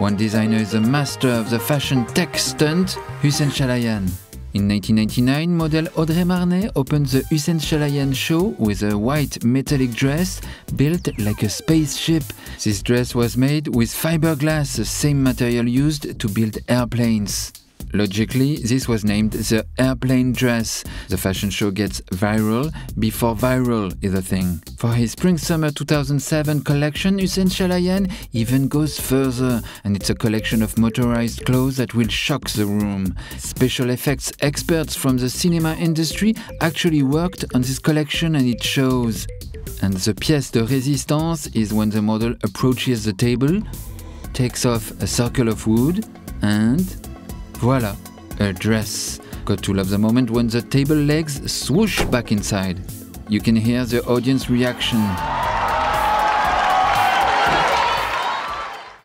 One designer is a master of the fashion tech stunt, Hussein Chalayan. In 1999, model Audrey Marnay opened the Hussein Chalayan show with a white metallic dress built like a spaceship. This dress was made with fiberglass, the same material used to build airplanes. Logically, this was named the airplane dress. The fashion show gets viral before viral is a thing. For his spring summer 2007 collection, Hussein Chalayan even goes further, and it's a collection of motorized clothes that will shock the room. Special effects experts from the cinema industry actually worked on this collection, and it shows. And the pièce de résistance is when the model approaches the table, takes off a circle of wood, and Voila, a dress. Got to love the moment when the table legs swoosh back inside. You can hear the audience reaction.